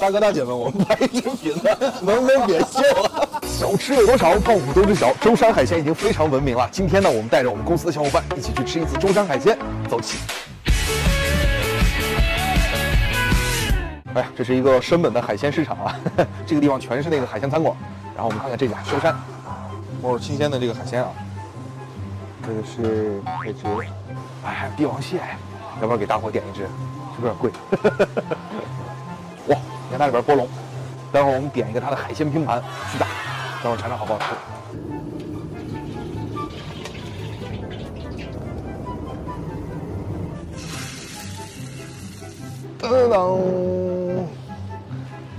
大哥大姐们，我们拍视频了，能不能别笑了？小吃有多少，胖虎都知晓。舟山海鲜已经非常闻名了。今天呢，我们带着我们公司的小伙伴一起去吃一次舟山海鲜，走起！哎呀，这是一个深本的海鲜市场啊，这个地方全是那个海鲜餐馆。然后我们看看这家舟山，都是新鲜的这个海鲜啊。这个是海蜇，哎，帝王蟹，要不要给大伙点一只？是不是有点贵？哇，你看它里边波龙。待会儿我们点一个它的海鲜拼盘，巨大，待会儿尝尝好不好吃。噔噔，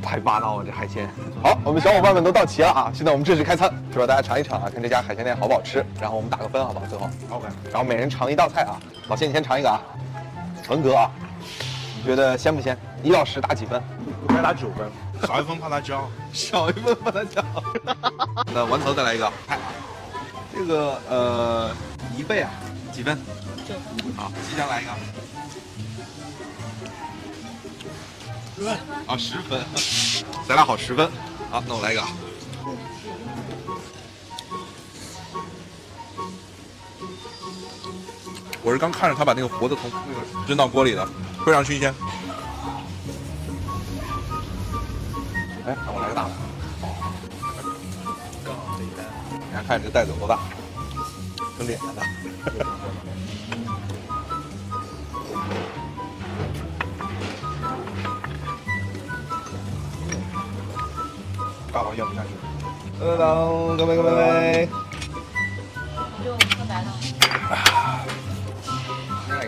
太霸道了这海鲜。好，我们小伙伴们都到齐了啊！现在我们正式开餐，就让大家尝一尝啊，看这家海鲜店好不好吃。然后我们打个分好不好？最后，OK。然后每人尝一道菜啊。老谢，你先尝一个啊。文哥啊，你觉得鲜不鲜？一到十打几分？我该打九分。少一分怕他骄傲，少一分怕他骄傲。那完头再来一个，这个呃一倍啊，几分？九。好，即将来一个。十分。啊，十分。咱俩好十分。好，那我来一个。我是刚看着他把那个活的从那个扔到锅里的，非常新鲜。哎，那我来个大的。刚好这一单，你看看这个袋子有多大，跟脸似的。大王咽不下去。噔噔，干杯干杯干杯！就喝白的。再来一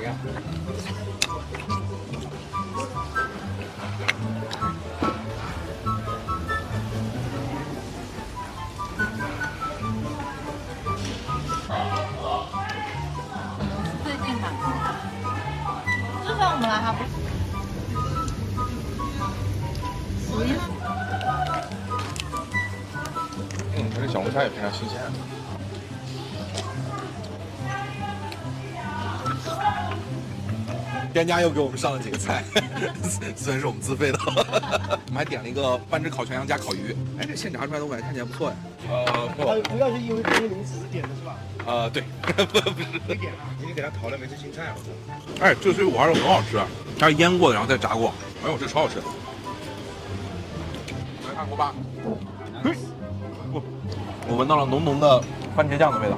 嗯，这小龙虾也非常新鲜。店家又给我们上了几个菜，虽然是我们自费的，我们还点了一个半只烤全羊加烤鱼。哎，这现炸出来的我感觉看起来不错呀。呃，不，不要是因为这些零食点的是吧？呃，对，不不是。没点啊？你给他淘了没吃青菜？我操！哎，这个水果还是很好吃，它是腌过的，然后再炸过。哎呦，这超好吃。来看锅巴。嘿，我我闻到了浓浓的番茄酱的味道。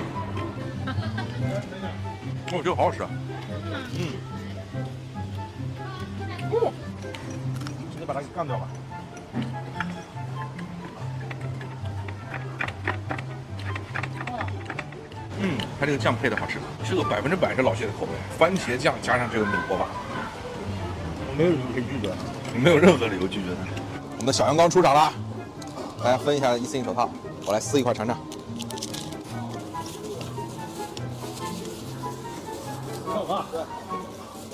哦，这个好好吃。啊嗯。哦，直接把它给干掉吧。嗯，它这个酱配的好吃，这个百分之百是老谢的口味，番茄酱加上这个米锅巴，我没有理由可以拒绝，没有任何理由拒绝的。我们的小阳刚出场了，大家分一下一次性手套，我来撕一块尝尝。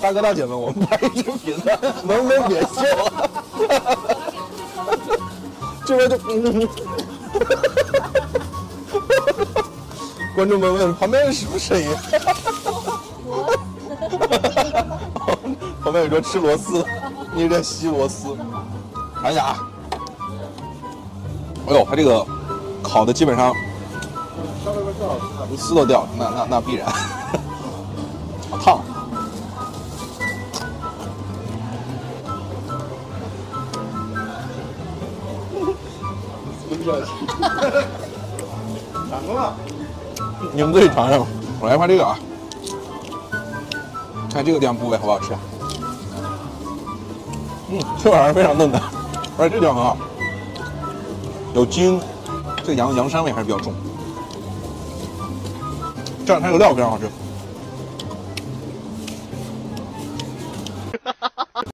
大哥大姐们，我们拍视频的，能不能别笑？这边就，观众们问旁边是什么声音？旁边有个吃螺丝，你在吸螺丝。尝一下啊！哎呦，它这个烤的基本上，丝都掉了，那那那必然，好烫。长功了，你们自己尝尝。我来一块这个啊，看这个地方部位好不好吃？嗯，这玩意儿非常嫩的，而且这地方很好，有筋，这个羊羊膻味还是比较重。这样它这个料非常好吃，